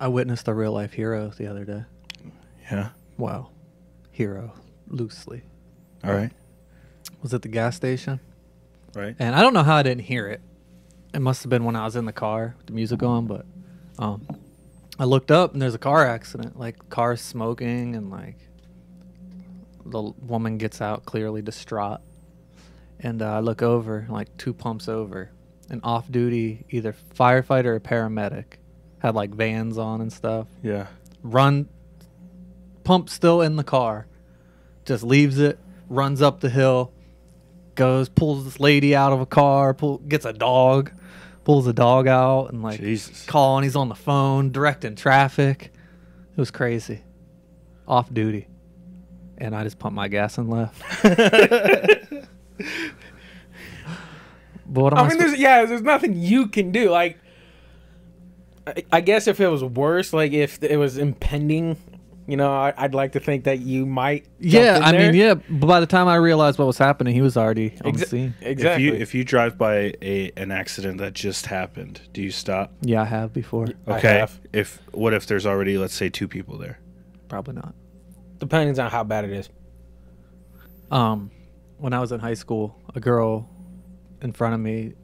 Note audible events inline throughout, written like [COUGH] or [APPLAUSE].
I witnessed a real life hero the other day. Yeah. Wow. Hero, loosely. All right. Was at the gas station. Right. And I don't know how I didn't hear it. It must have been when I was in the car with the music on, but um, I looked up and there's a car accident. Like, car smoking, and like the woman gets out clearly distraught. And uh, I look over, like two pumps over, an off duty, either firefighter or paramedic had like vans on and stuff. Yeah. Run, pump still in the car, just leaves it, runs up the hill, goes, pulls this lady out of a car, pull, gets a dog, pulls a dog out, and like Jesus. calling. He's on the phone, directing traffic. It was crazy. Off duty. And I just pumped my gas and left. [LAUGHS] but what am I, I mean, suppo- there's yeah, there's nothing you can do. Like, I, I guess if it was worse, like if it was impending, you know, I, I'd like to think that you might. yeah, in I mean, yeah. But by the time I realized what was happening, he was already on the scene. Exactly. If you if you drive by a an accident that just happened, do you stop? Yeah, I have before. Okay. have. If what if there's already let's say two people there? Probably not. Depends on how bad it is. Um, when I was in high school, a girl in front of me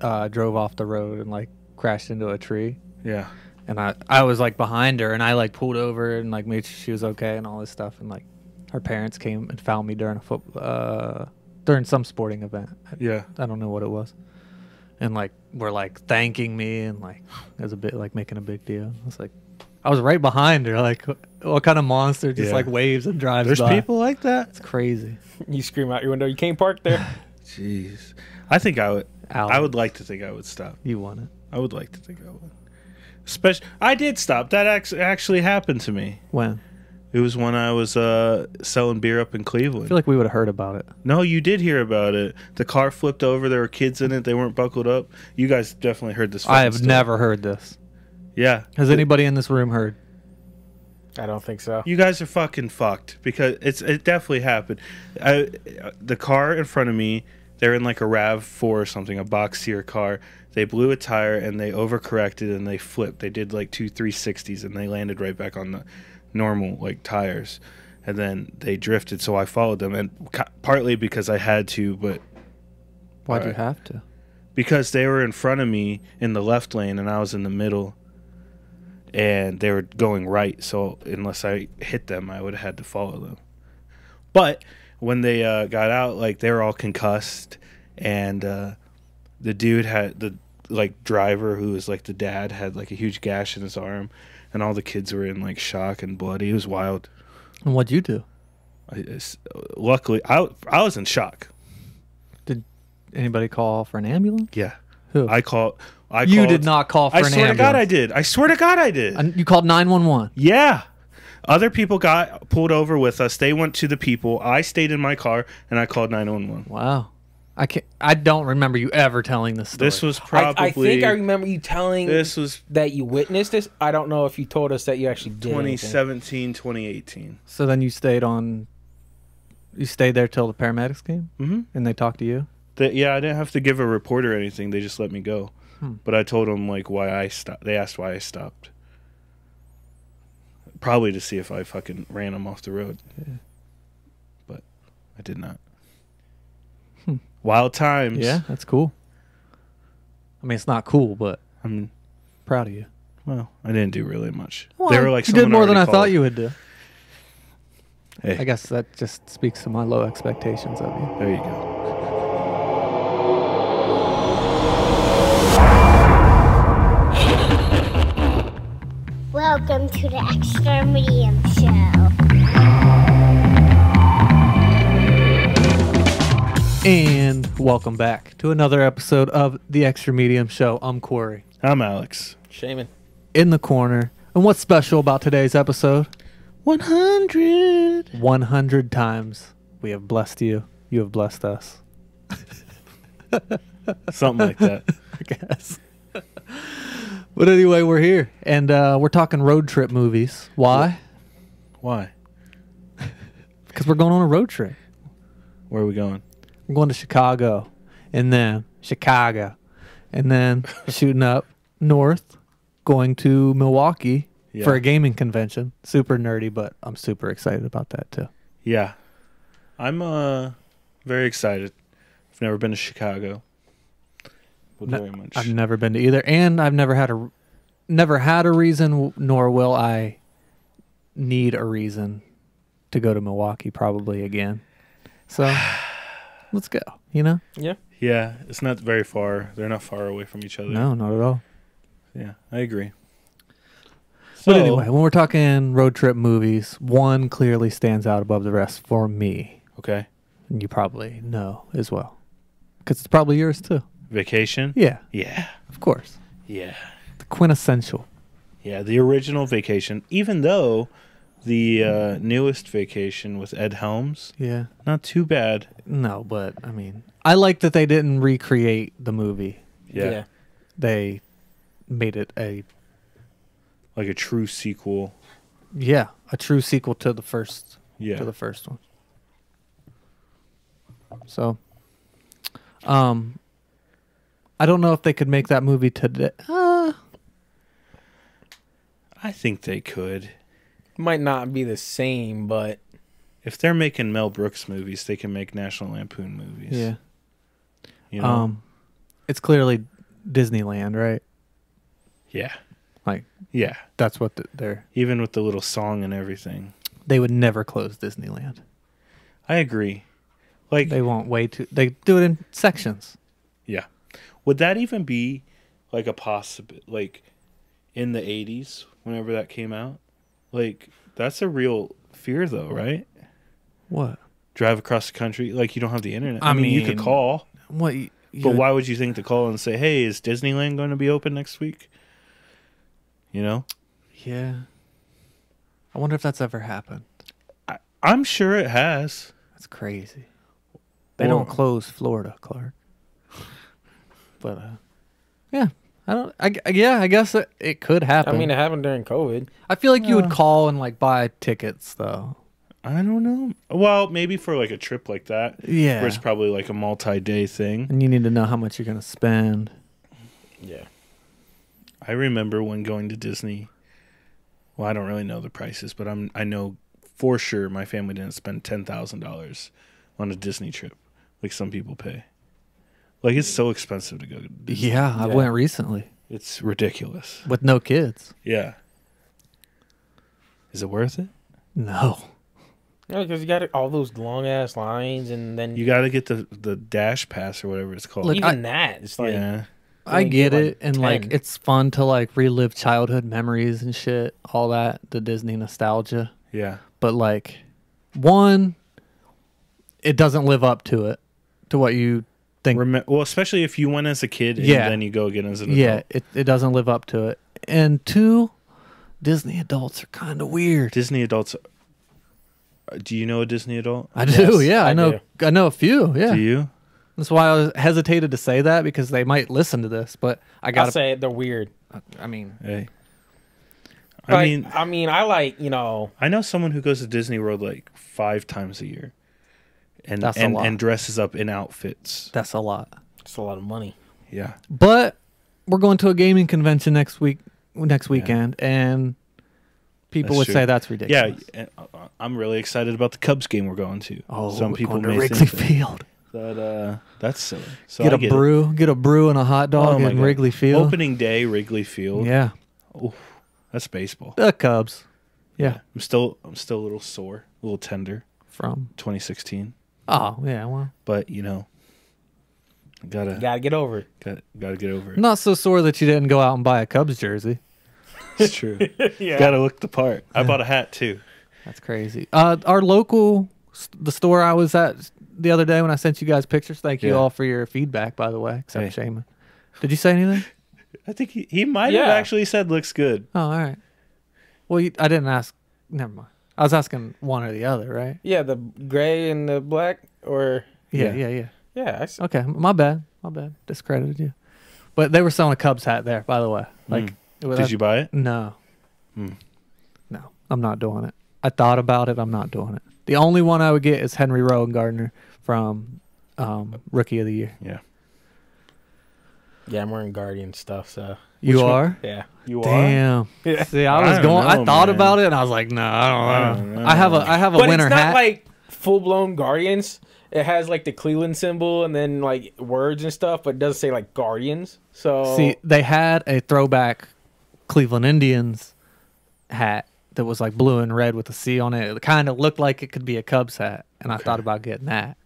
uh, drove off the road and like crashed into a tree, Yeah. and I I was like behind her, and I like pulled over and like made sure she was okay and all this stuff, and like her parents came and found me during a foot uh during some sporting event. Yeah. I don't know what it was, and like were like thanking me and like it was a bit like making a big deal. I was like. I was right behind her. Like, what kind of monster just Yeah. like waves and drives There's by? people like that. It's crazy. [LAUGHS] You scream out your window. You can't park there. [LAUGHS] Jeez. I think I would. Ow. I would like to think I would stop. You want it? I would like to think I would. Especially, I did stop. That actually happened to me. When? It was when I was uh, selling beer up in Cleveland. I feel like we would have heard about it. no, you did hear about it. The car flipped over. There were kids in it. They weren't buckled up. You guys definitely heard this. I have story. never heard this. Yeah. Has anybody in this room heard? I don't think so. You guys are fucking fucked because it's it definitely happened. I, the car in front of me, they're in like a Rav Four or something, a boxier car. They blew a tire and they overcorrected and they flipped. They did like two 360s and they landed right back on the normal like tires, and then they drifted. So I followed them and partly because I had to, but Why'd you have to? because they were in front of me in the left lane and I was in the middle and they were going right so unless I hit them I would have had to follow them but when they uh, got out like they were all concussed and uh, the dude had the like driver who was like the dad had like a huge gash in his arm and all the kids were in like shock and bloody it was wild And what'd you do? I, it's- luckily I, I was in shock Did Anybody call for an ambulance? yeah Who? I called I you called, did not call for I an swear to God I did. I swear to God I did. And you called 911. yeah. Other people got pulled over with us. They went to the people. I stayed in my car and I called 911. Wow. I can't. I don't remember you ever telling this story. This was probably I think I remember you telling this was that you witnessed this. I don't know if you told us that you actually did. anything. 2017, 2018. so. Then you stayed on. You stayed there till the paramedics came Mm-hmm. and they talked to you. The, yeah, I didn't have to give a report or anything. They just let me go. Hmm. But I told them like why I stopped. They asked why I stopped. Probably to see if I fucking ran them off the road. Yeah. But I did not. Wild times. Yeah, that's cool. I mean, it's not cool, but I'm proud of you. well, I didn't do really much. Well, they were like, you did more than I already thought you would do. Hey, I guess that just speaks to my low expectations of you. there you go. Welcome to the Extra Medium Show. And welcome back to another episode of the Extra Medium Show. I'm Corey I'm Alex. Shaman. in the corner. And what's special about today's episode? 100. 100 times we have blessed you. You have blessed us. [LAUGHS] Something like that. [LAUGHS] I guess. but anyway, we're here and uh, we're talking road trip movies. Why? Why? [LAUGHS] Because we're going on a road trip. Where are we going? We're going to Chicago and then Chicago and then [LAUGHS] shooting up north, going to Milwaukee Yeah. for a gaming convention. Super nerdy, but I'm super excited about that too. Yeah. I'm uh very excited. I've never been to Chicago. No, very much. I've never been to either, and I've never had a never had a reason, nor will I need a reason to go to Milwaukee probably again. So [SIGHS] [SIGHS] let's go. You know? Yeah. yeah, it's not very far. They're not far away from each other. No, not at all. Yeah, I agree. But anyway, when we're talking road trip movies, one clearly stands out above the rest for me, Okay. and you probably know as well, because it's probably yours too. Vacation? Yeah, Yeah. of course, Yeah. the quintessential. Yeah, the original vacation, even though the uh, newest vacation with Ed Helms, Yeah. not too bad. No, but I mean, I like that they didn't recreate the movie. Yeah. They made it a Like a true sequel. yeah, a true sequel to the first Yeah. to the first one. So, um, I don't know if they could make that movie today. Uh, I think they could. Might not be the same, but If they're making Mel Brooks movies, they can make National Lampoon movies. yeah. You know? Um, it's clearly Disneyland, right? yeah. Like Yeah. that's what the, they're. Even with the little song and everything. They would never close Disneyland. I agree. Like They won't wait to. They do it in sections. Yeah. Would that even be like a possible like in the 80s whenever that came out? Like that's a real fear though, right? What? Drive across the country like you don't have the internet. I I, mean, you could call, What? You, but why would you think to call and say, "Hey, is Disneyland going to be open next week?" You know? Yeah. I wonder if that's ever happened. I, I'm sure it has. That's crazy. They Or- don't close Florida, Clark. [LAUGHS] but uh, yeah, I don't. I, I- yeah, I guess it, it could happen. I mean, it happened during COVID. I feel like you would call and like buy tickets though. I don't know. Well, maybe for like a trip like that, Yeah, where it's probably like a multi-day thing. and you need to know how much you're gonna spend. Yeah. I remember when going to Disney. Well, I don't really know the prices, but I'm I know for sure my family didn't spend ten thousand dollars on a Disney trip, like some people pay. Like it's so expensive to go. To Disney. Yeah, I Yeah. went recently it's ridiculous. with no kids. Yeah. Is it worth it? No, Yeah, because you got all those long ass lines, and then You got to get the the dash pass or whatever it's called. Look, even I- that, it's like yeah. I get get, like, it, and like it's fun to like relive childhood memories and shit, all that, the Disney nostalgia. Yeah. But like, one, it doesn't live up to it, to what you think. Rem- well, especially if you went as a kid and Yeah. then you go again as an yeah, adult. it, it doesn't live up to it. And two, Disney adults are kind of weird. Disney adults. Uh, Do you know a Disney adult? I do, Yes, yeah, I, I know, I know a few, yeah. Do you? That's why I was hesitated to say that because they might listen to this, but I I'll gotta. say it, they're weird. I mean, Hey. I Like, mean, I mean, I like you know, I know someone who goes to Disney World like five times a year, and That's a and, lot. and dresses up in outfits. that's a lot. it's a lot of money. Yeah, But we're going to a gaming convention next week, next weekend, and people That's would true. say that's ridiculous. and, uh, I'm really excited about the Cubs game we're going to. Oh, some we're people going to may Wrigley think that, Field. that, uh, that's silly. So get I a get it. brew, get a brew and a hot dog Oh in Wrigley Field. Opening day, Wrigley Field. Yeah, that's baseball. the Cubs. Yeah, I'm still I'm still a little sore, a little tender. from 2016, oh yeah, well, but you know, gotta You gotta get over it. gotta, gotta get over it. not so sore that you didn't go out and buy a Cubs jersey. It's true. [LAUGHS] yeah. Gotta look the part. I bought a hat too. That's crazy. Uh, our local, the store I was at the other day when I sent you guys pictures. Thank you Yeah. all for your feedback, by the way. Except Hey. Shaman. Did you say anything? I think he, he might have actually said looks good. Oh, all right. Well, you, I didn't ask. Never mind. I was asking one or the other, right? Yeah, the gray and the black, or Yeah, Yeah. yeah, yeah. yeah, I s- Okay, my bad. My bad. Discredited you. But they were selling a Cubs hat there, by the way. Like, Mm. It was, Did you buy it? No. Hmm. No, I'm not doing it. I thought about it. I'm not doing it. The only one I would get is Henry Rowengartner from um, Rookie of the Year. Yeah. Yeah, I'm wearing Guardian stuff, so You Which one? are? yeah. You Damn. Yeah. See, I I was don't going. I thought man. about it, and I was like, no, I don't. I, I don't don't I have a. know. I have a But winter it's not hat. like full blown Guardians. It has like the Cleveland symbol and then like words and stuff, but it doesn't say like Guardians. So See, they had a throwback Cleveland Indians hat that was like blue and red with a C on it. It kind of looked like it could be a Cubs hat, and I thought about getting that.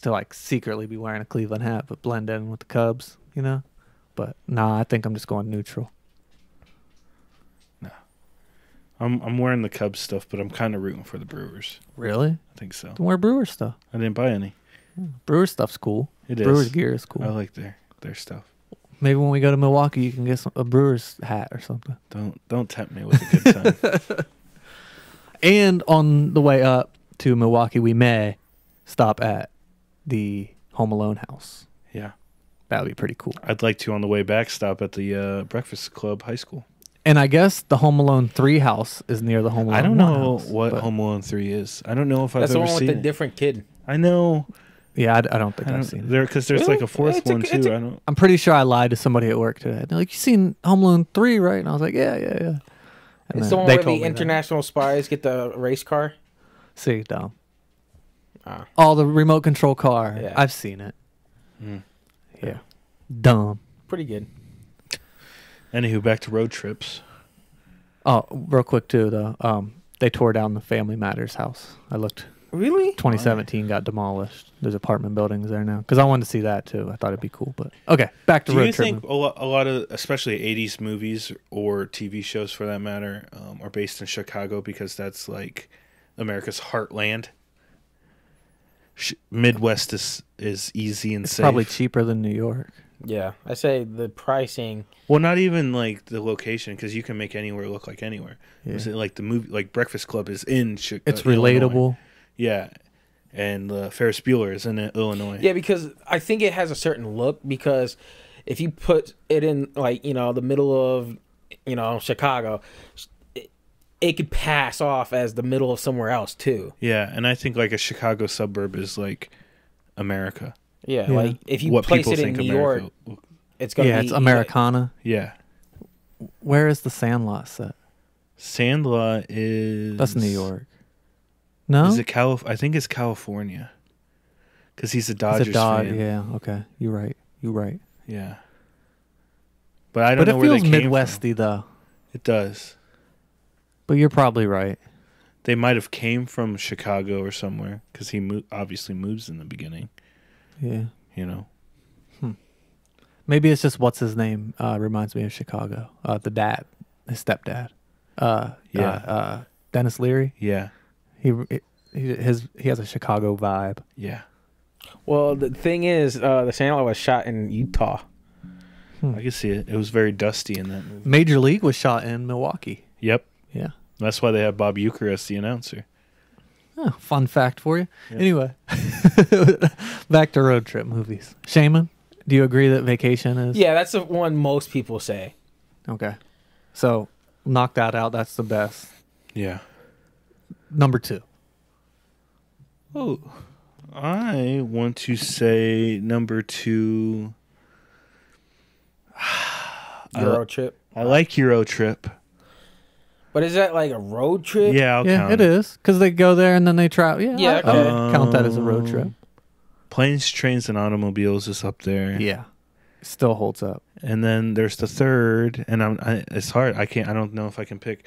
To like secretly be wearing a Cleveland hat, but blend in with the Cubs, you know. But nah, I think I'm just going neutral. I'm I'm wearing the Cubs stuff, but I'm kind of rooting for the Brewers. Really? I think so. Don't wear Brewer stuff. I didn't buy any. Brewer stuff's cool. It is. Brewers gear is cool. I like their their stuff. Maybe when we go to Milwaukee, you can get some, a Brewers hat or something. Don't don't tempt me with a good time. [LAUGHS] And on the way up to Milwaukee, we may stop at the Home Alone house. yeah, That would be pretty cool. I'd like to on the way back stop at the uh, Breakfast Club High School. And I guess the Home Alone 3 house is near the Home Alone I don't know house, what Home Alone Three is. I don't know if I've that's the ever one with seen the it. different kid. I know. Yeah, I, I don't think I I've seen it. there because there's like a fourth It's one it's too. a- I don't. I'm pretty sure I lied to somebody at work today. They're like, you seen Home Alone 3, right? And I was like, yeah, yeah, yeah. And It's the one where the me that. international spies get the race car. See, dumb. Ah. Oh, the remote control car. Yeah. I've seen it. Mm. Yeah. Dumb. Pretty good. Anywho, back to road trips. Oh, real quick too though. Um, they tore down the Family Matters house. I looked. Really? 2017 got demolished. There's apartment buildings there now. Because I wanted to see that too. I thought it'd be cool. But okay, back to Do road you think a lot, a lot of, especially '80s movies or TV shows for that matter, um, are based in Chicago because that's like America's heartland? Midwest is is easy and It's safe. probably cheaper than New York. Yeah, I say the pricing. well, not even like the location because you can make anywhere look like anywhere. Yeah. Is it like the movie, like Breakfast Club, is in Chicago? It's relatable. Yeah, and uh, Ferris Bueller is in Illinois. Yeah, because I think it has a certain look. Because if you put it in like you know the middle of you know Chicago, it, it could pass off as the middle of somewhere else too. Yeah, and I think like a Chicago suburb is like America. Yeah, Yeah. like if you what place people it in think New America. York, it's gonna Yeah, be it's Americana. Yeah, Where is the Sandlot set? Sandlot is That's New York. No, Is it Calif? I think it's California. Because he's a Dodgers a Dod- fan. Yeah. Okay, you're right. You're right. Yeah. But I don't But know it where feels they came Midwesty though. It does. But you're probably right. They might have came from Chicago or somewhere because he mo- obviously moves in the beginning. Yeah. You know. Hmm. Maybe it's just what's his name uh, reminds me of Chicago. Uh, the dad, his stepdad. Uh, Yeah. Uh, uh, Denis Leary. Yeah. He, he his he has a Chicago vibe. Yeah. Well, the thing is, uh, the Sandlot was shot in Utah. I can see it. It was very dusty in that movie. Major League was shot in Milwaukee. Yep. Yeah. That's why they have Bob Uecker as the announcer. Oh, fun fact for you. Yeah. Anyway, [LAUGHS] back to road trip movies. Shaman, do you agree that Vacation is? Yeah, that's the one most people say. Okay. So knock that out. That's the best. Yeah. Number two. Oh. I want to say number two. [SIGHS] I Euro li- trip. I like Euro Trip. But is that like a road trip? Yeah, I'll yeah, count it is because they go there and then they travel. Yeah, Yeah, I- I okay. would count that as a road trip. Um, Planes, trains, and automobiles is up there. Yeah, still holds up. And then there's the third, and I'm I, it's hard. I can't. I don't know if I can pick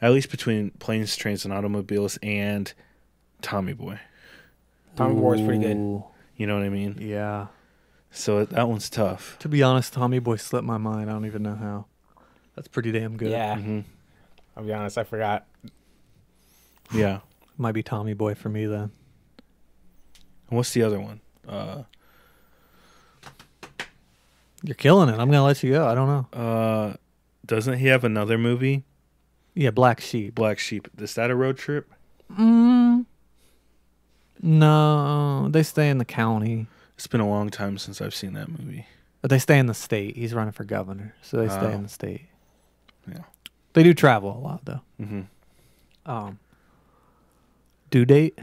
at least between planes, trains, and automobiles and Tommy Boy. Tommy Boy is pretty good. You know what I mean? Yeah. So that one's tough. To be honest, Tommy Boy slipped my mind. I don't even know how. That's pretty damn good. Yeah, hmm I'll be honest, I forgot. Yeah. Might be Tommy Boy for me then. And what's the other one? Uh, You're killing it. I'm gonna let you go. I don't know. uh, doesn't he have another movie, Yeah, Black Sheep. Black Sheep? Is that a road trip? Mm, no, they stay in the county. It's been a long time since I've seen that movie. But they stay in the state. He's running for governor, so they stay Oh. in the state. Yeah. They do travel a lot though. hmm Um, due date.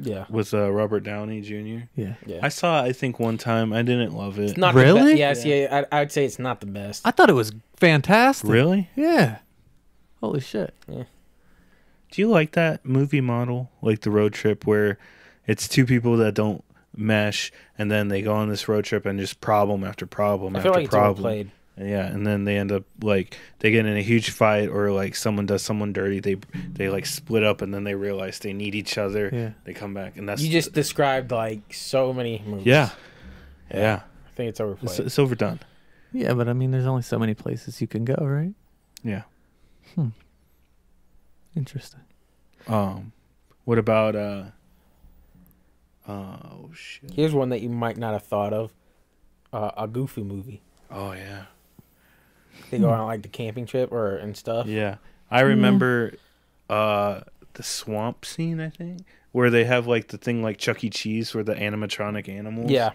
Yeah. with uh, Robert Downey Jr. Yeah. Yeah. I saw. I think one time. I didn't love it. It's not Really? The be- yes, yeah. I, I'd say it's not the best. I thought it was fantastic. really. Yeah. Holy shit. Do you like that movie model, like the road trip, where it's two people that don't mesh, and then they go on this road trip and just problem after problem I after feel like it's problem. overplayed. Yeah, and then they end up like they get in a huge fight, or like someone does someone dirty. They they like split up, and then they realize they need each other. Yeah. They come back, and that's You just described like so many movies. yeah, yeah. I think it's overplayed. It's, it's overdone. Yeah, but I mean, there's only so many places you can go, right? Yeah. Interesting. Um, what about uh? Oh shit! Here's one that you might not have thought of. Uh, a Goofy movie. Oh yeah. They go on like the camping trip or and stuff. Yeah. I remember uh the swamp scene, I think, where they have like the thing like Chuck E. Cheese where the animatronic animals. Yeah.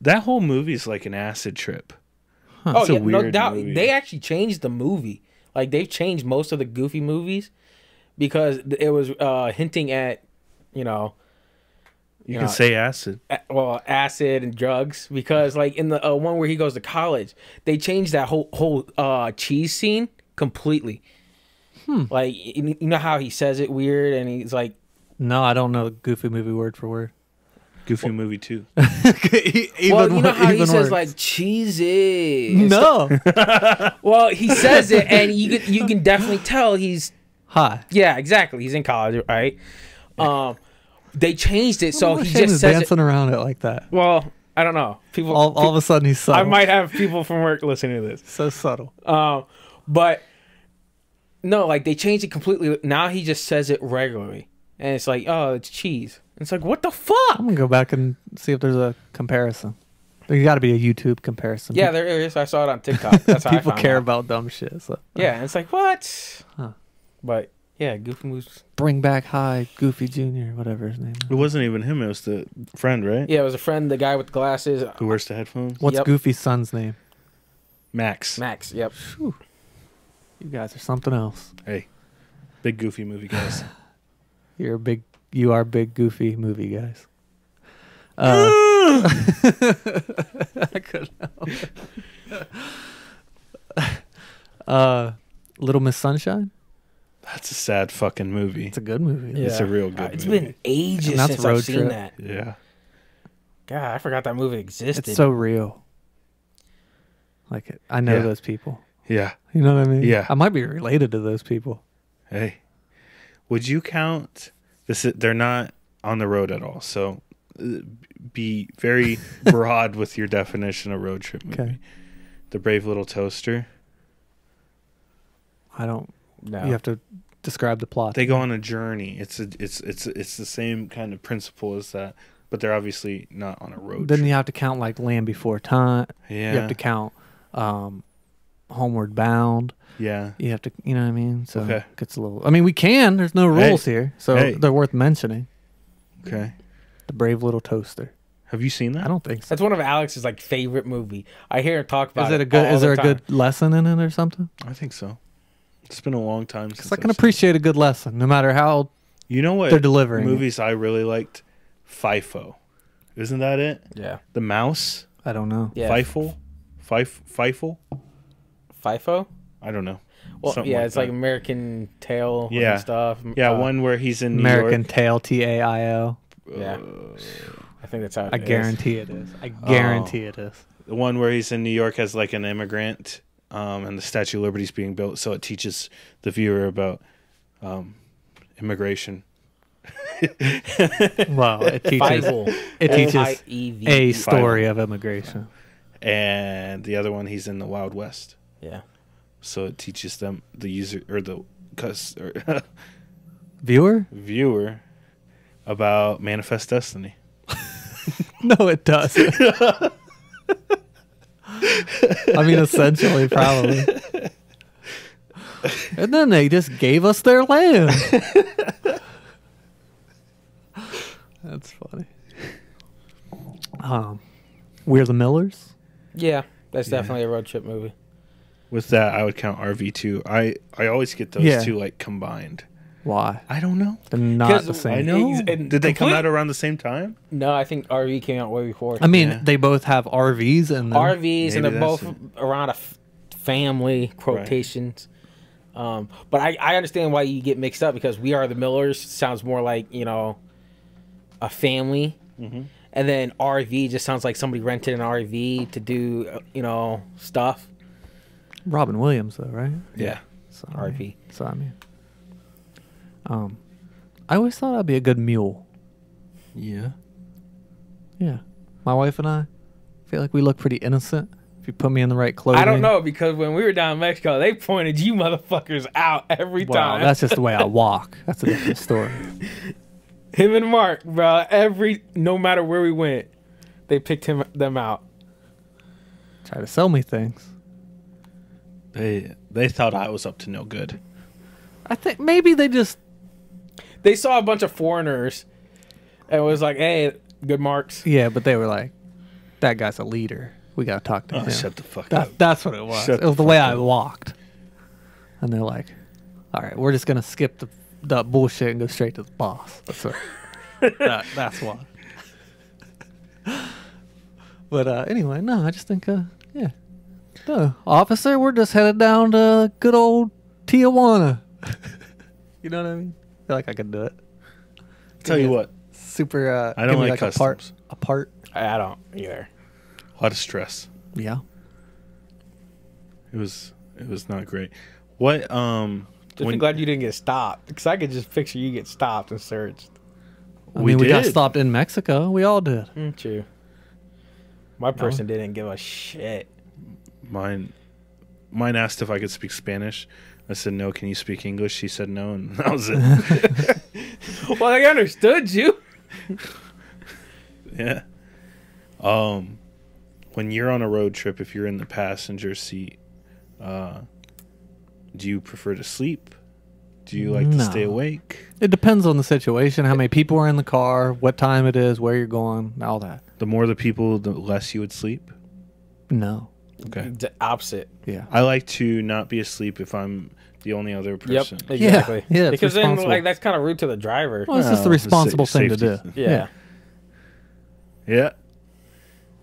That whole movie is like an acid trip. Oh It's a yeah, no weird doubt. movie. They actually changed the movie. Like they've changed most of the Goofy movies because it was uh hinting at, you know, You You can know, say acid. a- well, acid and drugs. Because like in the uh, one where he goes to college, they changed that whole whole uh cheese scene completely. Like you you know how he says it weird and he's like No, I don't know Goofy movie word for word. Goofy movie too. [LAUGHS] even well, you know how he even says like cheesy. and no. [LAUGHS] Well, he says it, and you can, you can definitely tell he's Hi. yeah, exactly. He's in college, right? Um, they changed it so What he just is says it. dancing around it like that. Well, I don't know. People, All, all of a sudden he's subtle. I might have people from work listening to this. so subtle. Um, but no, like they changed it completely. Now he just says it regularly, and it's like, oh, it's cheese. It's like, what the fuck? I'm gonna go back and see if there's a comparison. There's got to be a YouTube comparison. Yeah, there is. I saw it on [LAUGHS] TikTok. That's how I [LAUGHS] people found care out. about dumb shit. So Yeah, it's like what? Huh. But yeah, Goofy moves. bring back High Goofy Junior, whatever his name. It wasn't even him, it was the friend, right? Yeah, it was a friend, the guy with the glasses, Who wears the headphones? What's Yep. Goofy's son's name? Max. Max. Yep. Phew. You guys are something else. Hey. Big goofy movie guys. [LAUGHS] You're a big. You are big Goofy movie guys. [LAUGHS] Uh, I couldn't help [LAUGHS] it. uh, Little Miss Sunshine. That's a sad fucking movie. It's a good movie. It's a real good It's movie. been ages since I've seen Trip. that. Yeah. God, I forgot that movie existed. It's so real. Like it. I know Yeah. those people. Yeah. You know what I mean? Yeah. I might be related to those people. Hey. Would you count this is- they're not on the road at all. So uh, be very [LAUGHS] broad with your definition of road trip movie. Okay. The Brave Little Toaster. I don't. no. You have to describe the plot. They go on a journey. It's a, it's it's it's the same kind of principle as that, but they're obviously not on a road then trip. you have to count like Land Before Time. yeah. You have to count um, Homeward Bound. yeah. You have to, you know what I mean? So Okay. it gets a little. I mean, we can. There's no Hey. rules here, so Hey. they're worth mentioning. Okay. The Brave Little Toaster. Have you seen that? I don't think so. That's one of Alex's like favorite movie. I hear him talk about Is it a good? all Is the there a time. good lesson in it or something? I think so. It's been a long time since Because I I've can seen appreciate a good lesson, no matter how it. You know what? they're delivering. it. movies I really liked. FIFO. Isn't that it? Yeah. The mouse. I don't know. Yeah. Fifel. Fife. Fifel. FIFO? I don't know. Well, Something yeah, like it's like. American Tail Yeah. and stuff. Yeah, Uh, one where he's in New American York. Tail, T A I L. Yeah. I think that's how it I is. guarantee it is. I Oh. guarantee it is. The one where he's in New York as like an immigrant, um, and the Statue of Liberty is being built, so it teaches the viewer about um, immigration. [LAUGHS] Well, it teaches it teaches a story of immigration. And the other one, he's in the Wild West, Yeah. so it teaches them the user or the cus or [LAUGHS] Viewer? viewer about manifest destiny. [LAUGHS] No, it doesn't. [LAUGHS] I mean, essentially, probably. And then they just gave us their land. That's funny. Um, We're the Millers. Yeah, that's Yeah. definitely a road trip movie. With that, I would count RV two. I I always get those Yeah. two like combined. Why? I don't know. They're not 'Cause the same. I know. Ex- and Did they come complete- out around the same time? No, I think RV came out way before. I mean, Yeah. they both have RVs and RVs, Maybe and they're that's both it. around a f- family quotations. Um, but I, I understand why you get mixed up because we are the Millers sounds more like you know a family, Mm-hmm. and then RV just sounds like somebody rented an RV to do uh, you know stuff. Robin Williams, though, right? Yeah, So, I mean- RV. So I mean, um, I always thought I'd be a good mule. Yeah. Yeah, my wife and I feel like we look pretty innocent if you put me in the right clothing. I don't know because when we were down in Mexico, they pointed you motherfuckers out every Well, time. that's just the way I [LAUGHS] walk. That's a different story. him and Mark, bro. Every no matter where we went, they picked him them out. Try to sell me things. They they thought I was up to no good. I think maybe they just They saw a bunch of foreigners and was like, "Hey, good marks." yeah, but they were like, that guy's a leader. We gotta talk to Oh, him. shut the fuck That, up. that's what it was. Shut it was the the way fuck I walked. And they're like, all right, we're just going to skip the, the bullshit and go straight to the boss. That's what, [LAUGHS] that, that's why. but uh, anyway, no, I just think, uh, yeah. No, officer, we're just headed down to good old Tijuana. [LAUGHS] you know what I mean? I feel like I could do it. Tell you what, Super. Uh, I don't give me like a part. customs. A part. I don't either. a lot of stress. Yeah. It was it was not great. What um Just when- glad you didn't get stopped because I could just picture you get stopped and searched. I We mean, we got stopped in Mexico. We all did. Mm, true. My person didn't give a shit. Mine mine asked if I could speak Spanish. I said no. Can you speak English? She said no, and [LAUGHS] that was it. [LAUGHS] well, I understood you. [LAUGHS] yeah. Um, when you're on a road trip, if you're in the passenger seat, uh, do you prefer to sleep? Do you like to stay awake? It depends on the situation, how many people are in the car, what time it is, where you're going, all that. The more the people, the less you would sleep. No. Okay. The opposite. Yeah. I like to not be asleep if I'm the only other person. Yep. Exactly. yeah, it's because then, like, that's kind of rude to the driver. Well, it's just the Well, it's responsible sa- thing to do. safety. yeah. Yeah.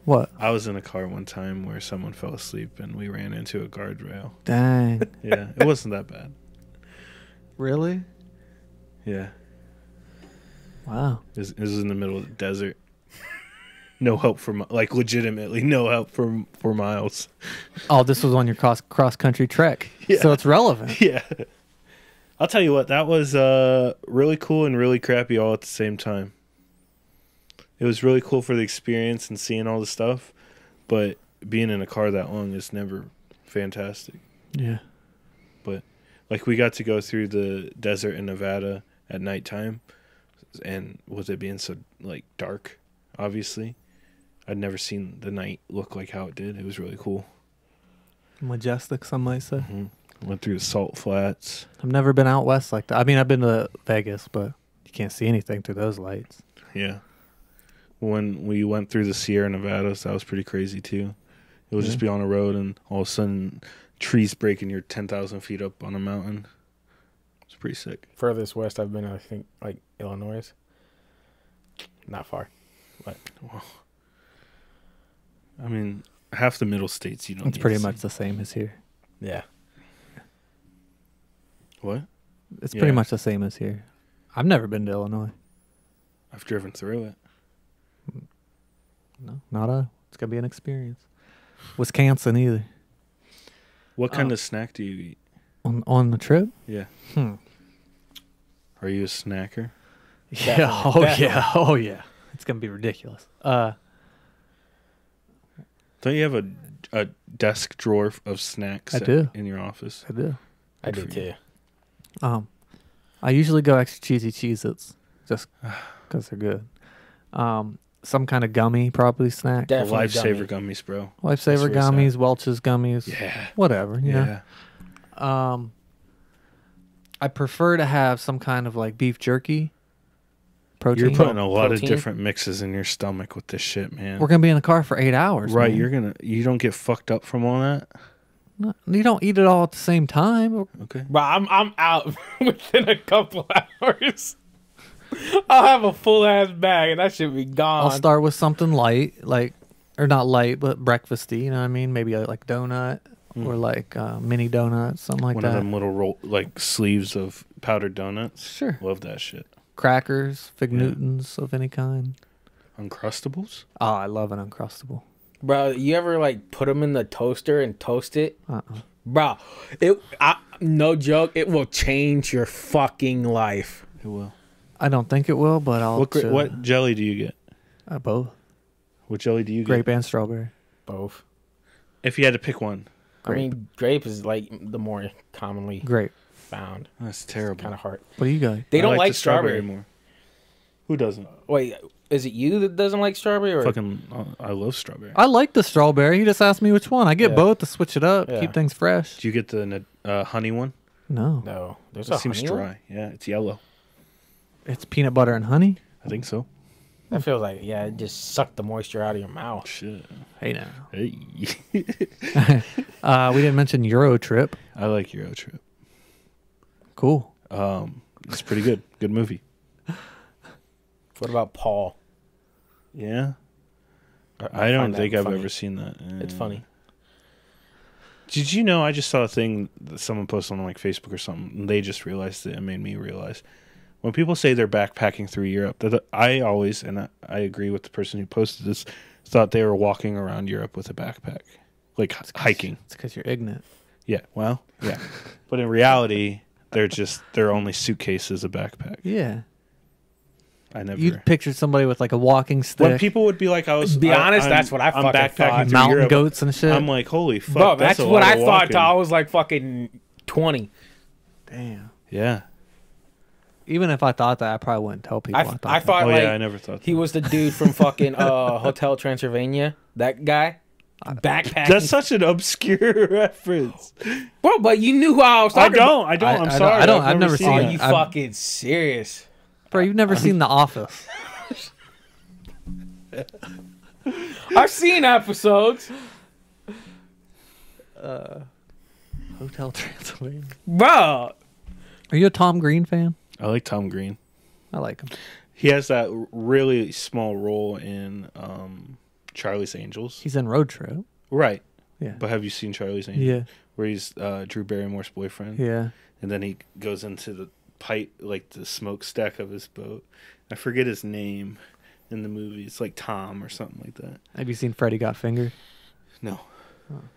What? I was in a car one time where someone fell asleep and we ran into a guardrail. Dang. [LAUGHS] Yeah, it wasn't that bad. really? Yeah, Wow. This is in the middle of the desert. No help for like legitimately no help for for miles. Oh, this was on your cross cross country trek, Yeah. so it's relevant. [LAUGHS] Yeah, I'll tell you what, that was uh really cool and really crappy all at the same time. It was really cool for the experience and seeing all the stuff, but being in a car that long is never fantastic. Yeah. But like we got to go through the desert in Nevada at nighttime, and with it being so like dark, obviously, I'd never seen the night look like how it did. It was really cool. Majestic, some might say. Went through the salt flats. I've never been out west like that. I mean, I've been to Vegas, but you can't see anything through those lights. Yeah. When we went through the Sierra Nevadas, that was pretty crazy too. It would just be on a road, and all of a sudden, trees breaking. You're ten thousand feet up on a mountain. It's pretty sick. Furthest west I've been, I think, like Illinois. Not far. I mean, half the middle states you don't. It's need pretty to much see. the same as here. Yeah. what It's Yeah. pretty much the same as here. I've never been to Illinois. I've driven through it. No, not a. It's gonna be an experience. Wisconsin either. What kind Oh. of snack do you eat? On on the trip. Yeah. Hmm. Are you a snacker? [LAUGHS] Yeah. Definitely, Oh definitely. yeah. Oh yeah. It's gonna be ridiculous. Uh. Don't you have a a desk drawer of snacks I at- do. in your office? I do. I Good did for you. too. Um, I usually go extra cheesy Cheez-Its just [SIGHS] because they're good. Um, some kind of gummy, probably snack. Definitely lifesaver gummy. gummies, bro. Lifesaver That's gummies, Welch's gummies, Yeah. whatever. Yeah. know? Um, I prefer to have some kind of like beef jerky. Protein. You're putting a lot of different mixes in your stomach with this shit, man. We're gonna be in the car for eight hours. right, man. you're gonna you don't get fucked up from all that. No, you don't eat it all at the same time. Okay. Bro, I'm I'm out [LAUGHS] within a couple [LAUGHS] hours. I'll have a full ass bag and that should be gone. I'll start with something light, like or not light, but breakfasty. You know what I mean? Maybe a, like donut or like uh, mini donuts, something like that. One of them little roll like sleeves of powdered donuts. Sure. Love that shit. Crackers, fig Yeah. Newtons of any kind. Uncrustables. Oh, I love an uncrustable. Bro, you ever like put them in the toaster and toast it? Uh-uh. Bro, it I, no joke, it will change your fucking life. It will. I don't think it will, but I'll. What gra- ch- what jelly do you get? Uh, both What jelly do you grape get? and strawberry. Both. If you had to pick one, I mean, grape is like the more commonly Grape. Found. that's terrible. Kind of hard. What do you got? They I don't like, the strawberry. more. Who doesn't? Wait, is it you that doesn't like strawberry or Fucking, uh, I love strawberry. I like the strawberry. You just asked me which one. I get Yeah. both to switch it up, Yeah. keep things fresh. Do you get the uh, honey one? No, no? There's It a seems honey one? dry. Yeah, it's yellow. it's peanut butter and honey. I think so. That feels like yeah, it just sucked the moisture out of your mouth. Shit. Hey now. Hey. [LAUGHS] [LAUGHS] Uh, we didn't mention Euro Trip. I like Euro Trip. Cool. Um, it's pretty good. Good movie. What about Paul? Yeah. I don't think I've funny. ever seen that. It's funny. Did you know? I just saw a thing that someone posted on like Facebook or something. And they just realized it and made me realize when people say they're backpacking through Europe, that I always and I, I agree with the person who posted this thought they were walking around Europe with a backpack, like hiking. It's because you're ignorant. Yeah, well, yeah, but in reality, they're just they're only suitcases, a backpack. Yeah. I never. You pictured somebody with like a walking stick, when people would be like, "I was," Be I- honest, I'm- that's what I I'm fucking backpacking thought. mountain Europe. goats and shit. I'm like, holy fuck, Bro, that's, a what lot I of thought. Till I was like fucking twenty. damn. Yeah. Even if I thought that, I probably wouldn't tell people. I, I, thought I thought Oh like yeah, I never thought. he that. was the dude from fucking uh, [LAUGHS] Hotel Transylvania. That guy. Backpacking. That's such an obscure [LAUGHS] reference. Bro, but you knew who I was I talking about. don't. I don't. I- I, am I don't- sorry. I don't- I've never Are seen it. you I'm- fucking serious? bro. You've never seen The Office. [LAUGHS] I've seen episodes. Uh, Hotel Transylvania. Bro. Are you a Tom Green fan? I like Tom Green. I like him. He has that really small role in um, Charlie's Angels. He's in Road Trip. Right. Yeah. But have you seen Charlie's Angels? Yeah. Where he's uh, Drew Barrymore's boyfriend. Yeah. And then he goes into the pipe, like the smokestack of his boat. I forget his name in the movie. It's like Tom or something like that. Have you seen Freddy Got Fingered? No.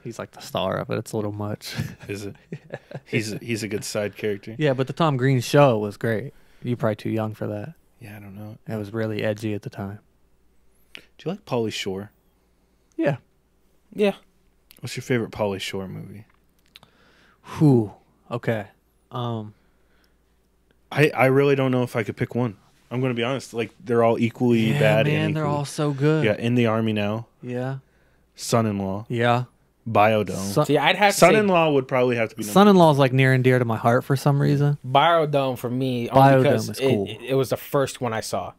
He's like the star of it. It's a little much. [LAUGHS] Is it? [LAUGHS] He's he's a good side character. yeah, but the Tom Green show was great. You're probably too young for that. Yeah, I don't know. It was really edgy at the time. Do you like Pauly Shore? Yeah. Yeah. What's your favorite Pauly Shore movie? Whew. Okay. Um. I, I really don't know if I could pick one. I'm going to be honest. Like they're all equally Yeah, bad. man, and they're equally- all so good. yeah. In the army now, Yeah. son-in-law, Yeah. Biodome. Son- See, I'd have to son-in-law would probably have to be. Son-in-law is like near and dear to my heart for some reason. Biodome for me. only Biodome because is it- cool. It, it was the first one I saw.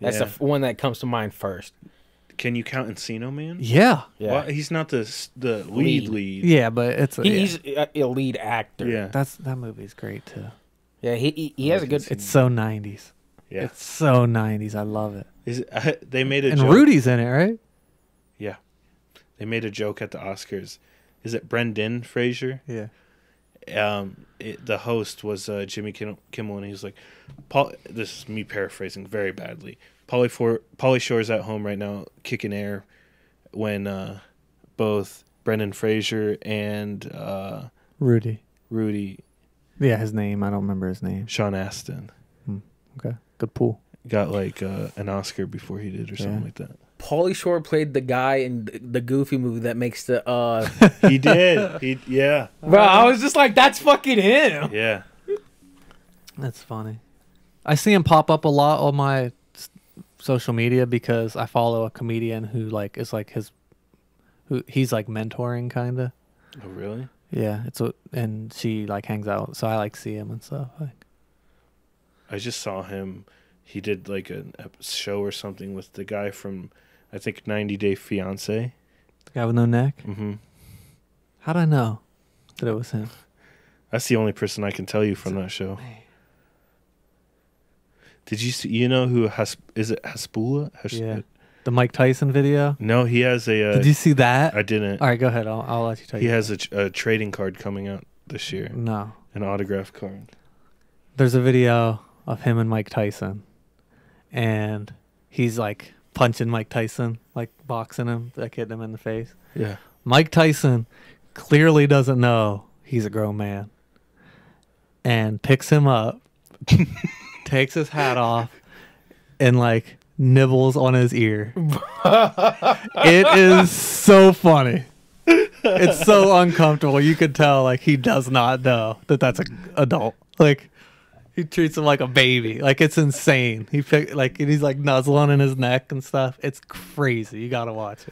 That's the Yeah. f- one that comes to mind first. Can you count Encino Man? Yeah. Yeah. Well, he's not the the lead Lead. lead. Yeah, but it's a, He, yeah. He's a, a lead actor. Yeah. that's that movie's great too. Yeah, he he, he has a good. It's so 90s. Yeah. It's so 90s. I love it. Is it, [LAUGHS] they made a And joke. Rudy's in it, right? Yeah. They made a joke at the Oscars. Is it Brendan Fraser? Yeah. um, it, the host was uh, Jimmy Kim- Kimmel, and he was like, "Paul." This is me paraphrasing very badly. Pauly for Pauly Shore's at home right now, kicking air, when uh, both Brendan Fraser and uh, Rudy. Rudy Yeah, his name. I don't remember his name. Sean Astin Okay. Good pool. got like uh, an Oscar before he did, or something like that. Pauly Shore played the guy in the- the Goofy movie that makes the. uh [LAUGHS] He did. he yeah Bro, I was just like, that's fucking him. yeah. That's funny. I see him pop up a lot on my s- social media because I follow a comedian who like is like his who he's like mentoring kind of. Oh really? Yeah, it's a, and she like hangs out, so I like see him and stuff. Like, I just saw him. He did like a show or something with the guy from, I think, 90 Day Fiance. the guy with no neck. Mm-hmm. How'd I know? that it was him. That's the only person I can tell you from that show. Did you see? You know who has is it Hasbulla? Has, Yeah. The Mike Tyson video. No, he has a. Uh, Did you see that? I didn't. All right, go ahead. I'll, I'll let you tell He you. has a, a trading card coming out this year, no. an autograph card. There's a video of him and Mike Tyson, and he's like punching Mike Tyson, like boxing him, like hitting him in the face. Yeah. Mike Tyson clearly doesn't know he's a grown man and picks him up, [LAUGHS] takes his hat off, and like nibbles on his ear. [LAUGHS] it is so funny. It's so uncomfortable. You could tell like he does not know that that's an adult. Like he treats him like a baby. Like it's insane. He pick like and he's like nuzzling in his neck and stuff. It's crazy. You gotta watch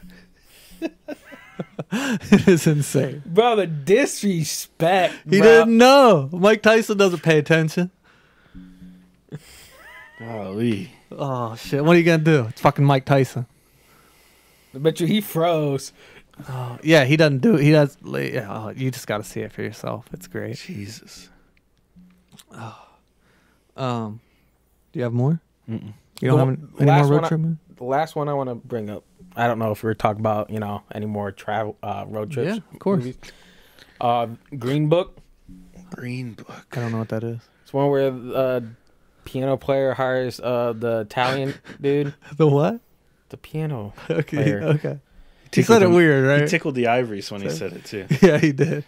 it. [LAUGHS] it is insane. Bro, the disrespect. He bro. didn't know. Mike Tyson doesn't pay attention. Golly. Oh shit! What are you gonna do? It's fucking Mike Tyson. I bet you he froze. Oh, yeah, he doesn't do. He does. Yeah, oh, you just got to see it for yourself. It's great. Jesus. Oh. Um, do you have more? Mm-mm. You don't The have any, any last more one road I- trip? man? The last one I want to bring up. I don't know if we are talking about you know any more travel uh, road trips. Yeah, of course. movies. Uh, Green Book. Green Book. I don't know what that is. It's one where uh, piano player hires uh, the Italian [LAUGHS] dude. The what? The piano. [LAUGHS] Okay, Player. okay. He tickled said it him- weird, right? He tickled the ivories when he said it too. [LAUGHS] yeah, he did.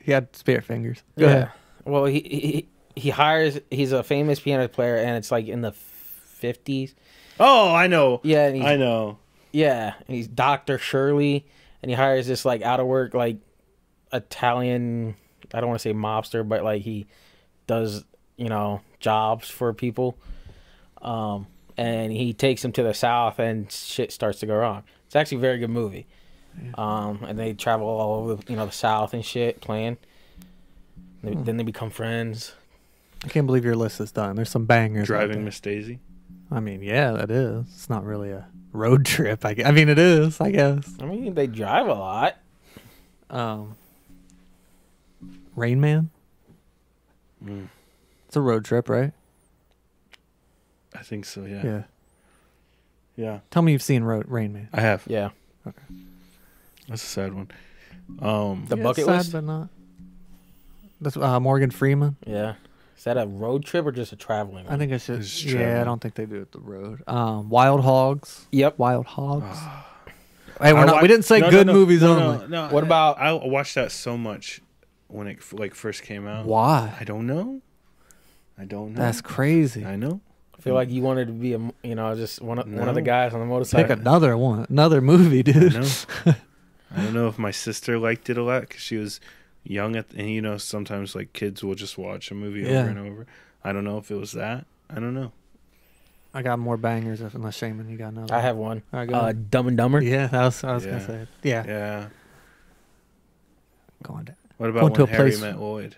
He had spare fingers. Go yeah. ahead. Well, he, he he hires. He's a famous piano player, and it's like in the fifties. Oh, I know. Yeah, and I know. Yeah, and he's Doctor Shirley, and he hires this like out of work like Italian. I don't want to say mobster, but like he does you know jobs for people. Um, and he takes them to the south, and shit starts to go wrong. It's actually a very good movie. Um, and they travel all over you know the south and shit playing. They, Then they become friends. I can't believe your list is done. There's some bangers. Driving there. Miss Daisy. I mean, yeah, that is. It's not really a road [LAUGHS] trip. I, gue- I mean, it is. I guess. I mean, they drive a lot. Um, Rain Man. Mm, It's a road trip, right? I think so. Yeah. Yeah. Yeah. Tell me you've seen Road Rain Man. I have. Yeah. Okay. That's a sad one. Um. The Yeah, bucket it's sad, list? but not. That's uh, Morgan Freeman. Yeah. Is that a road trip or just a traveling? I think I should. It's Yeah, I traveling. don't think they do it the road. Um, Wild Hogs. Yep. Wild Hogs. hey, we're I not. wa- we didn't say No, no, good no, movies no, only. No, no, What about- I, I watched that so much when it f- like first came out. Why? I don't know. I don't know. That's crazy. I know. I feel like you wanted to be a, m- you know, just one of one of the guys on the motorcycle. Pick another one, another movie, I dude. know. [LAUGHS] I don't know if my sister liked it a lot because she was young at, and you know sometimes like kids will just watch a movie Yeah. over and over. I don't know if it was that. I don't know. I got more bangers if unless Shaman, you got another. I have one. All right, go Uh. Dumb and Dumber. Yeah, that was. I was gonna Yeah. say. Yeah, Yeah. going down. What about Going to when a Harry place- met Lloyd?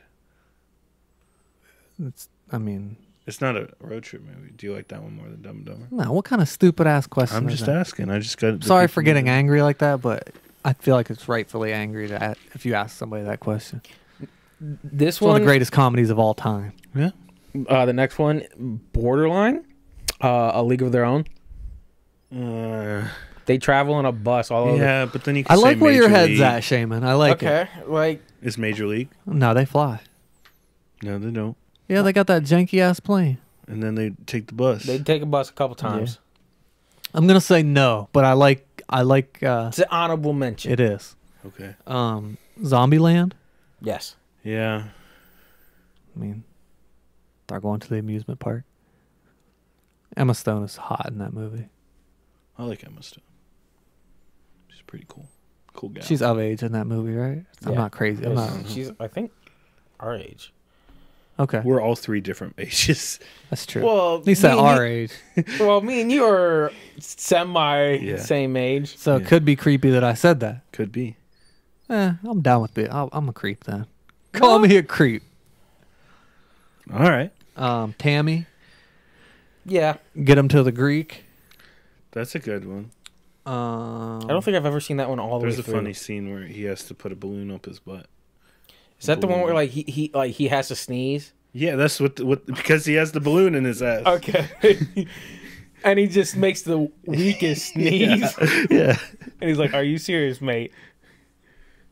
It's. I mean, It's not a road trip movie. Do you like that one more than Dumb and Dumber? no. What kind of stupid ass question? I'm is just that? asking. I just got. Sorry for getting that- angry like that, but I feel like it's rightfully angry to a if you ask somebody that question. This It's one of the greatest comedies of all time. Yeah. uh, the next one, Borderline, uh, A League of Their Own. Uh, They travel on a bus all over. yeah, but then you. I Can like say where your head's League. at, Shaman. I like it. okay, like Is Major League? No, they fly. No, they don't. Yeah, they got that janky ass plane. And then they take the bus. they take a bus a couple times. I'm gonna say no, but I like. I like. uh It's an honorable mention. It is. okay. Um, Zombieland. yes. Yeah. I mean, they're going to the amusement park. Emma Stone is hot in that movie. I like Emma Stone. She's pretty cool. Cool gal. She's of age in that movie, right? I'm not crazy. I'm not. She's, I think, our age. Okay, We're all three different [LAUGHS] ages. that's true. Well, At least at me and our you- age. [LAUGHS] Well, me and you are semi Yeah. same age. So it could be creepy that I said that. Could be. Eh, I'm down with it. I'll, I'm a creep then. Call me a creep. All right. Um, Tammy, Yeah, get him to the Greek. That's a good one. Um, I don't think I've ever seen that one all the There's a funny scene where he has to put a balloon up his butt. Is that the one where like he, he like he has to sneeze? Yeah, that's what what because he has the balloon in his ass. Okay. [LAUGHS] and he just makes the weakest [LAUGHS] sneeze. [LAUGHS] yeah. And he's like, "Are you serious, mate?"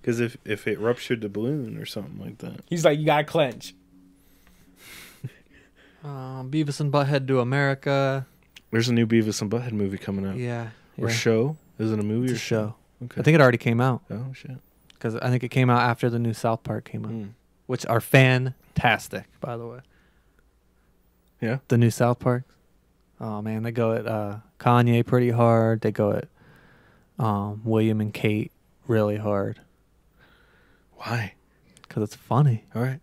Because if if it ruptured the balloon or something like that. He's like, "You gotta clench." Um, Beavis and Butthead Do America. There's a new Beavis and Butthead movie coming out. Yeah. Or yeah. show? Is it a movie It's or a show. Okay. I think it already came out Oh shit. Because I think it came out after the new South Park came out, Mm. which are fantastic, by the way. Yeah. The new South Park. Oh man, they go at uh, Kanye pretty hard. They go at um, William and Kate really hard Why? because it's funny. All right.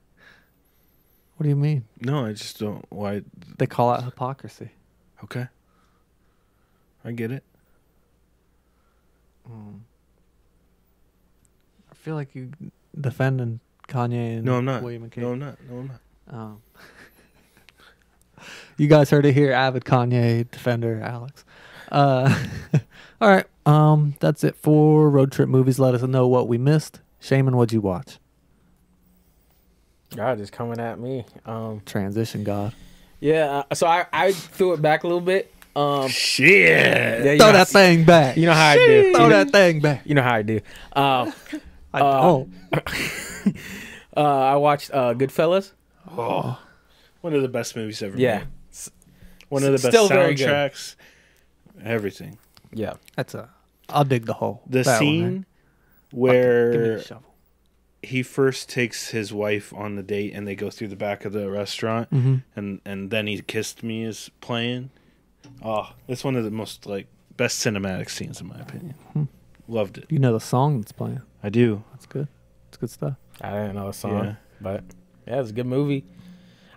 What do you mean? No, I just don't. Why? They call out hypocrisy. Okay. I get it. Um, I feel like you defending Kanye and No, I'm not. William and Kate. No, I'm not. No, I'm not. Um, [LAUGHS] you guys heard it here, avid Kanye defender Alex. Uh, [LAUGHS] all right, um, that's it for road trip movies. Let us know what we missed. Shaman, what'd you watch? God, is coming at me. Um, Transition God. yeah. uh, So I I threw it back a little bit. Um, Shit. yeah, Throw know, that thing back. You know how I do. Throw You know, that thing back. you know how I do. Um, I Uh, don't. [LAUGHS] uh, I watched uh, Goodfellas. Oh, one of the best movies ever. Yeah. made. One of the best Still very good. soundtracks. Everything. Yeah. That's a. I'll dig the hole. The That one, scene right? Where he first takes his wife on the date and they go through the back of the restaurant Mhm. and and then he kissed me is playing. Oh, it's one of the most like best cinematic scenes in my opinion. Hmm. Loved it. You know the song that's playing. I do. That's good. It's good stuff. I didn't know the song, Yeah. but yeah, it's a good movie.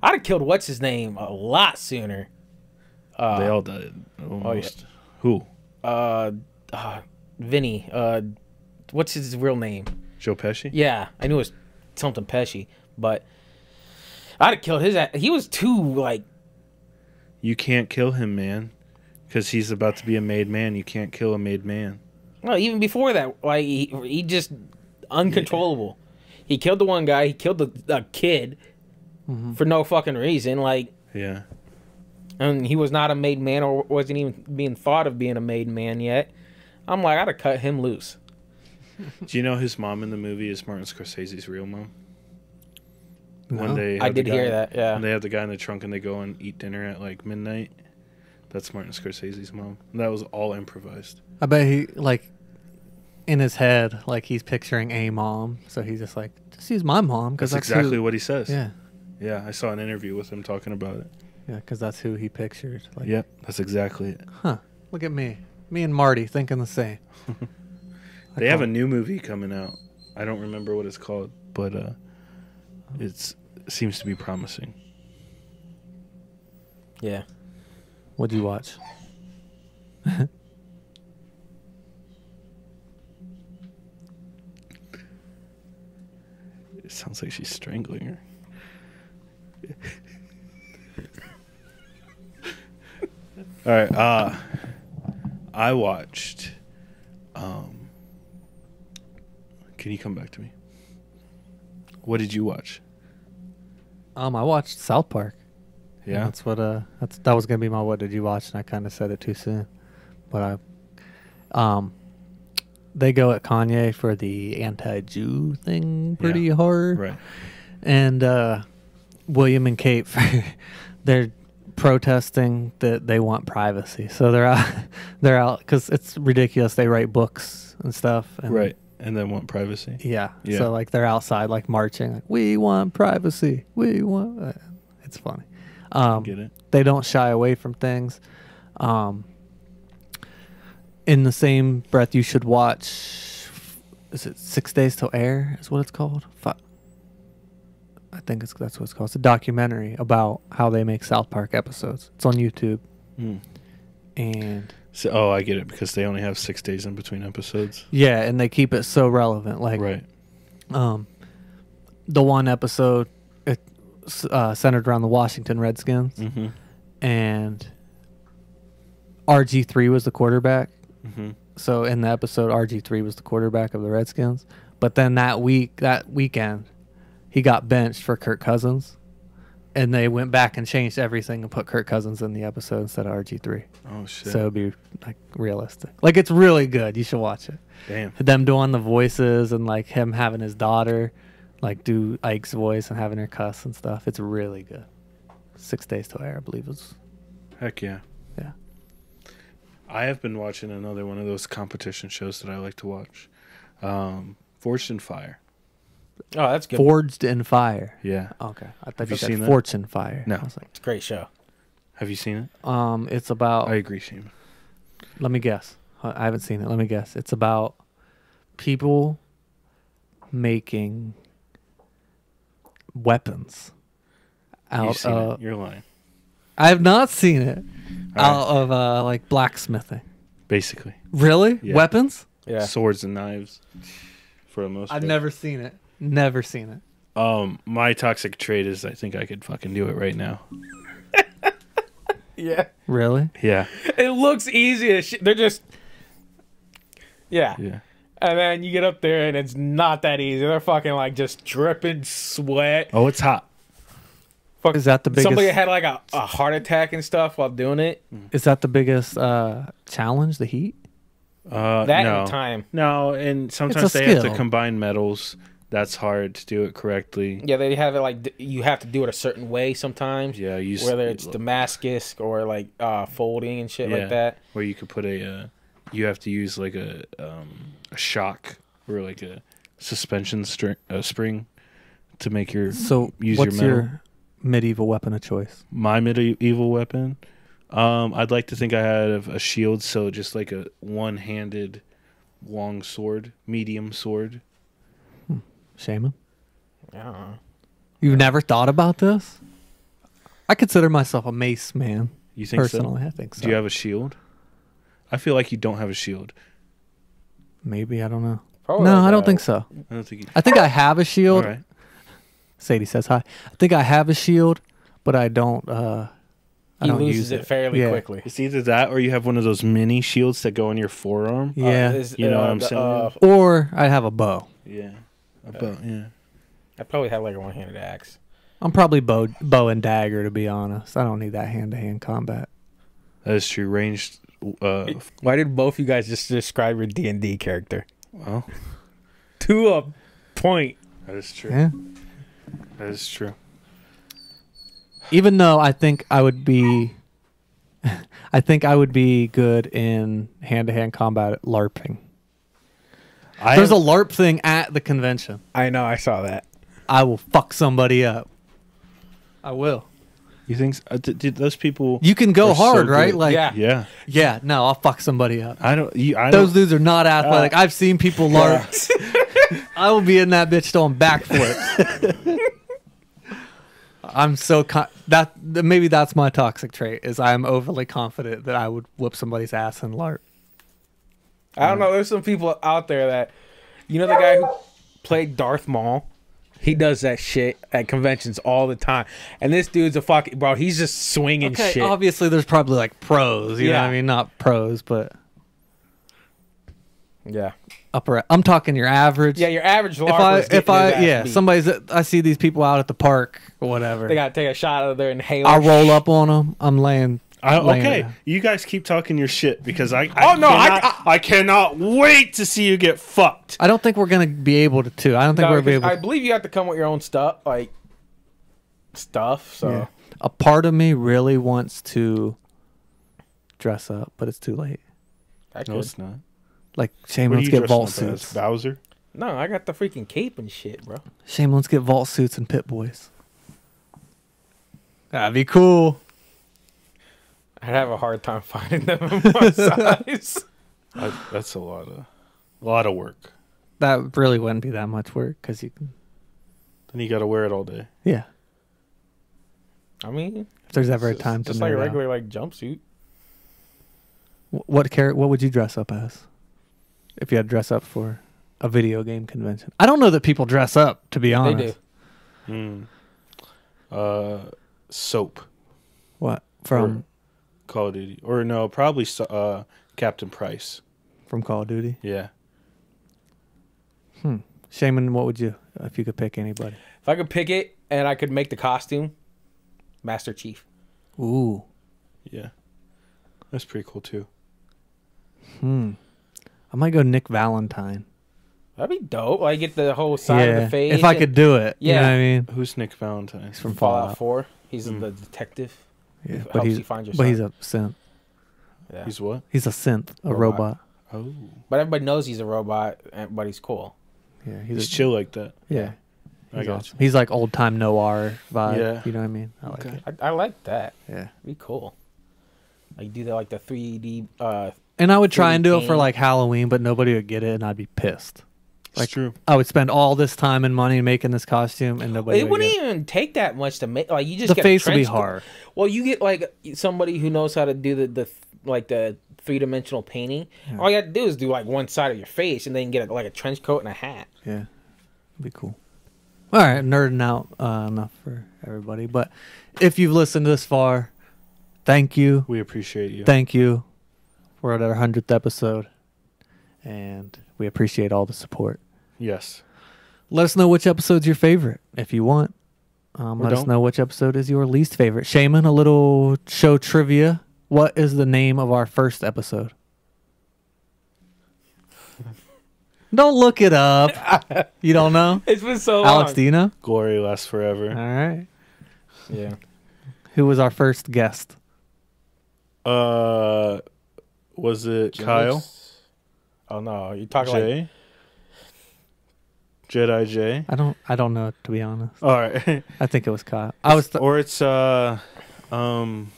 I'd have killed what's his name a lot sooner. Uh, they all died almost. Who? uh, uh, Vinny. Uh, what's his real name? Joe Pesci? Yeah, I knew it was something Pesci, but I'd have killed his. a- He was too like. You can't kill him, man. Because he's about to be a made man. You can't kill a made man. No, even before that, like he, he just uncontrollable. He killed the one guy. He killed the, the kid mm-hmm. for no fucking reason. Like, Yeah. and he was not a made man or wasn't even being thought of being a made man yet. I'm like, I'd have cut him loose. [LAUGHS] Do you know his mom in the movie is Martin Scorsese's real mom? When No. they I have the did hear that. Yeah. When they have the guy in the trunk and they go and eat dinner at like midnight. That's Martin Scorsese's mom. That was all improvised. I bet he like in his head, like he's picturing a mom, so he's just like, just use my mom because That's, that's, exactly who, what he says. Yeah, Yeah, I saw an interview with him talking about it. yeah, because that's who he pictured. Like, Yep, that's exactly it. huh? Look at me, me and Marty thinking the same. [LAUGHS] They have a new movie coming out. I don't remember what it's called, but uh it's it seems to be promising. Yeah. What'd you watch? It sounds like she's strangling her. All right, uh I watched um Can you come back to me? What did you watch? Um, I watched South Park. Yeah. that's what uh, that's that was gonna be my what did you watch, and I kind of said it too soon, but I, um, they go at Kanye for the anti-Jew thing pretty Yeah. hard, Right. and uh, William and Kate, [LAUGHS] they're protesting that they want privacy, so they're out, [LAUGHS] they're out because it's ridiculous. They write books and stuff, and Right. And then want privacy. yeah. Yeah. So like they're outside like marching, like we want privacy, we want. Uh, it's funny. Um, Get it? they don't shy away from things. Um, in the same breath, you should watch. Is it Six Days Till Air? Is what it's called. I think it's that's what it's called. It's a documentary about how they make South Park episodes. It's on YouTube, Mm. and So, oh, I get it because they only have six days in between episodes. yeah, and they keep it so relevant. Like right. um, the one episode uh, centered around the Washington Redskins, Mm-hmm. and RG three was the quarterback. Mm-hmm. So in the episode, RG three was the quarterback of the Redskins. But then that week, that weekend, he got benched for Kirk Cousins, and they went back and changed everything and put Kirk Cousins in the episode instead of RG three. Oh shit! So it'd be like realistic. Like it's really good. You should watch it. Damn. Them doing the voices and like him having his daughter like do Ike's voice and having her cuss and stuff. It's really good. Six Days to Air, I believe was. Heck yeah. Yeah. I have been watching another one of those competition shows that I like to watch. Um, Forged in Fire. Oh, that's good. Forged in Fire. Yeah. Okay, I thought Have you you said seen that? Fortune Fire. No. I like, It's a great show. Have you seen it? um, it's about. I agree, Shima. let me guess. I I haven't seen it. Let me guess. It's about people making weapons You've out seen of. it. You're lying. I have not seen it All out of uh, like blacksmithing. Basically, Really? Yeah. Weapons? Yeah. swords and knives. For the most I've part. never seen it. Never seen it. Um, my toxic trait is I think I could fucking do it right now. [LAUGHS] Yeah. Really? Yeah. It looks easy as shit. They're just. Yeah. Yeah. And then you get up there and it's not that easy. They're fucking like just dripping sweat. Oh, it's hot. Fuck. Is that the biggest? Somebody had like a, a heart attack and stuff while doing it. is that the biggest uh, challenge? The heat? Uh, That no. time. No, and sometimes they have to combine metals. That's hard to do it correctly. Yeah, they have it like you have to do it a certain way sometimes. Yeah, you Whether it's Damascus or like uh, folding and shit Yeah. like that. where you could put a, uh, you have to use like a um, a shock or like a suspension string, a spring to make your So, Use your what's metal. your medieval weapon of choice? my medieval weapon. Um, I'd like to think I have a shield, so just like a one-handed long sword, medium sword. Shaman? Yeah. You've never thought about this? I consider myself a mace man. You think Personally, so? I think so. Do you have a shield? I feel like you don't have a shield. Maybe I don't know. Probably no, I don't think so. I don't think. You, I think I have a shield. right. Sadie says hi. I think I have a shield, but I don't. uh I He don't loses use it, fairly Yeah. quickly. It's either that or you have one of those mini shields that go on your forearm. Yeah, Uh, is- You know uh, what I'm the, saying? uh, or I have a bow. Yeah. About yeah. I probably have like a one-handed axe. I'm probably bow, bow and dagger to be honest. I don't need that hand to hand combat. That is true. Ranged. Uh, Why did both you guys just describe your D and D character well, to a point? that is true. Yeah. That is true. Even though I think I would be, [LAUGHS] I think I would be good in hand to hand combat at LARPing. I There's a LARP thing at the convention. I know, I saw that. I will fuck somebody up. I will. You think s- uh, did, did those people? You can go They're so hard, right? good. Like, Yeah. yeah. yeah. no, I'll fuck somebody up. I don't. You, I Those don't. dudes are not athletic. I've seen people LARP. [LAUGHS] I will be in that bitch doing backflips. [LAUGHS] I'm so con- that maybe that's my toxic trait is I'm overly confident that I would whoop somebody's ass and LARP. I don't know. There's some people out there that, you know, the guy who played Darth Maul. He does that shit at conventions all the time, and this dude's a fucking bro. He's just swinging Okay, shit. obviously there's probably like pros, you know what Yeah. I mean? Not pros, but yeah, upper. I'm talking your average. yeah. Your average if I if I yeah beat. somebody's I see these people out at the park or whatever. they gotta take a shot of their inhaler. I roll up on them. I'm laying. I, okay, uh, you guys keep talking your shit because I. Oh, I Oh, no, I- cannot, I, cannot wait to see you get fucked. I don't think we're gonna be able to. Too. I don't think No, we're gonna be 'cause able. I believe you have to come with your own stuff, like stuff. So Yeah. A part of me really wants to dress up, but it's too late. I No, could. it's not. Like Shame, let's get vault suits. Bowser. No, I got the freaking cape and shit, bro. Shame, let's get vault suits and Pip-Boys. That'd be cool. I'd have a hard time finding them in my [LAUGHS] size. I, that's a lot of, a lot of work. That really wouldn't be that much work because you can. Then you got to wear it all day. Yeah, I mean, if there's ever a it's time to just like a nerd out. regular like jumpsuit. What char- What would you dress up as? If you had to dress up for a video game convention, I don't know that people dress up. To be They honest, do. Hmm. Uh, Soap. what from Call of Duty, or no, probably uh, Captain Price. from Call of Duty? Yeah. Hmm. Shaman, what would you if you could pick anybody? If I could pick it and I could make the costume, Master Chief. Ooh. Yeah. That's pretty cool too. Hmm. I might go Nick Valentine. That'd be dope. I get the whole side of the face. if I could do it. You know Yeah. what I mean? Who's Nick Valentine? He's from Fallout Fallout. Four. He's Mm. the detective. Yeah. Helps But he's, you find your but he's a synth. Yeah. He's what? He's a synth, a Robot. robot. Oh. But everybody knows he's a robot, and- but he's cool. Yeah. He's, He's a, chill like that. Yeah. I He's, got awesome. he's like old time noir vibe. Yeah. You know what I mean? I like Okay. it. I, I like that. Yeah. Be cool. Like do that like the 3D. Uh, And I would try and do it for like Halloween, but nobody would get it, and I'd be pissed. It's Like, true. I would spend all this time and money making this costume, and nobody. it would wouldn't get even take that much to make. Like you just The get face would be hard. Well, you get like somebody who knows how to do the the like the three dimensional painting. Yeah. All you have to do is do like one side of your face, and then get a, like a trench coat and a hat. Yeah, it'd be cool. All right, nerding out uh, enough for everybody. But if you've listened this far, thank you, We appreciate you. thank you. We're at our hundredth episode, and we appreciate all the support. yes. Let us know which episode's your favorite if you want. Um, let us don't. know which episode is your least favorite. Shaman, a little show trivia. What is the name of our first episode? [LAUGHS] don't look it up. [LAUGHS] you don't know? It's been so Alex, do you know? Glory lasts forever. All right. Yeah. Who was our first guest? Uh, was it Kyle? Oh no, you're talking like Jay? Jedi J? I don't. I don't know to be honest. All right. [LAUGHS] I think it was Kyle. I was. Th- or it's uh um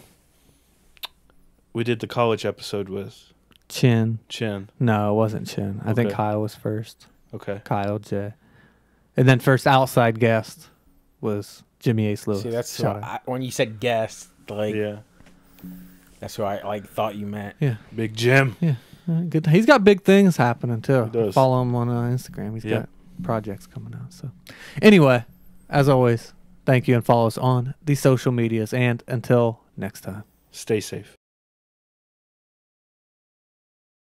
we did the college episode with Chin. Chin. No, it wasn't Chin. I think Kyle was first. Okay. Kyle J. And then first outside guest was Jimmy Ace Lewis. See, that's Shout what out. I, when you said guest, like yeah. that's what I like thought you meant. yeah. Big Jim. Yeah. Uh, Good. He's got big things happening too. He does. Follow him on uh, Instagram. He's Yeah. got projects coming out. So, anyway, as always, thank you and follow us on the social medias. And until next time. Stay safe.